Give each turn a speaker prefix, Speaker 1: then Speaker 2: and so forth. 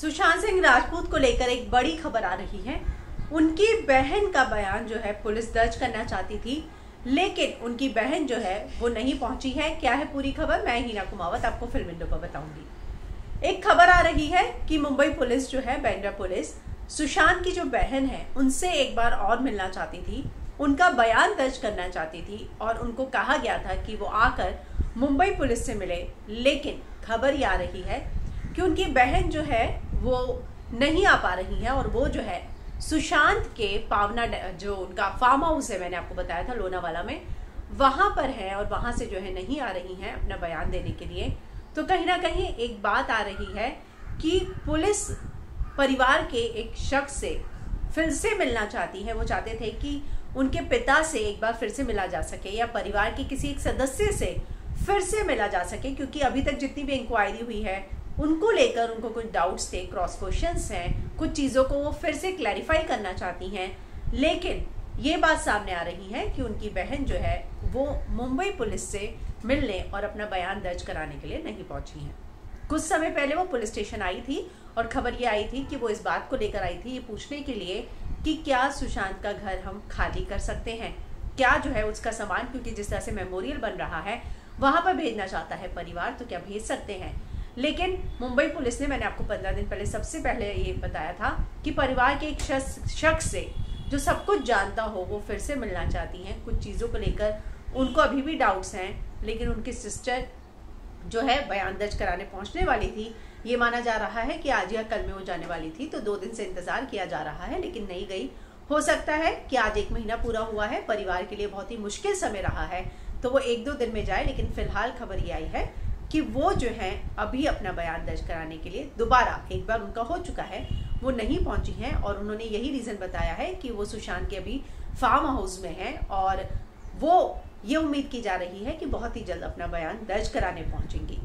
Speaker 1: सुशांत सिंह राजपूत को लेकर एक बड़ी खबर आ रही है। उनकी बहन का बयान जो है पुलिस दर्ज करना चाहती थी, लेकिन उनकी बहन जो है वो नहीं पहुँची है। क्या है पूरी खबर? मैं हीना कुमावत आपको फ़िल्म विंडो पर बताऊँगी। एक खबर आ रही है कि मुंबई पुलिस जो है बैंड्रा पुलिस, सुशांत की जो बहन है, उनसे एक बार और मिलना चाहती थी। उनका बयान दर्ज करना चाहती थी और उनको कहा गया था कि वो आकर मुंबई पुलिस से मिले। लेकिन खबर ये आ रही है कि उनकी बहन जो है वो नहीं आ पा रही है और वो जो है, सुशांत के पावना जो उनका फार्म हाउस है, मैंने आपको बताया था लोनावाला में, वहाँ पर है और वहाँ से जो है नहीं आ रही हैं अपना बयान देने के लिए। तो कहीं ना कहीं एक बात आ रही है कि पुलिस परिवार के एक शख्स से फिर से मिलना चाहती है। वो चाहते थे कि उनके पिता से एक बार फिर से मिला जा सके या परिवार के किसी एक सदस्य से फिर से मिला जा सके, क्योंकि अभी तक जितनी भी इंक्वायरी हुई है उनको लेकर उनको कुछ डाउट्स थे क्रॉस क्वेश्चंस हैं, कुछ चीज़ों को वो फिर से क्लैरिफाई करना चाहती हैं। लेकिन ये बात सामने आ रही है कि उनकी बहन जो है, वो मुंबई पुलिस से मिलने और अपना बयान दर्ज कराने के लिए नहीं पहुँची हैं। कुछ समय पहले वो पुलिस स्टेशन आई थी और खबर ये आई थी कि वो इस बात को लेकर आई थी ये पूछने के लिए कि क्या सुशांत का घर हम खाली कर सकते हैं? क्या जो है उसका सामान, क्योंकि जिस तरह से मेमोरियल बन रहा है, वहाँ पर भेजना चाहता है परिवार तो क्या भेज सकते हैं? लेकिन मुंबई पुलिस ने, मैंने आपको पंद्रह दिन पहले, सबसे पहले ये बताया था कि परिवार के एक शख्स से, जो सब कुछ जानता हो, वो फिर से मिलना चाहती हैं। कुछ चीज़ों को लेकर उनको अभी भी डाउट्स हैं, लेकिन उनकी सिस्टर जो है, बयान दर्ज कराने पहुँचने वाली थी। ये माना जा रहा है कि आज या कल में वो जाने वाली थी तो दो दिन से इंतज़ार किया जा रहा है, लेकिन नहीं गई। हो सकता है कि आज एक महीना पूरा हुआ है, परिवार के लिए बहुत ही मुश्किल समय रहा है तो वो एक दो दिन में जाए, लेकिन फ़िलहाल खबर ये आई है कि वो जो है अभी अपना बयान दर्ज कराने के लिए दोबारा एक बार उनका हो चुका है, वो नहीं पहुँची हैं और उन्होंने यही रीज़न बताया है कि वो सुशांत के अभी फार्म हाउस में हैं और वो ये उम्मीद की जा रही है कि बहुत ही जल्द अपना बयान दर्ज कराने पहुंचेंगी।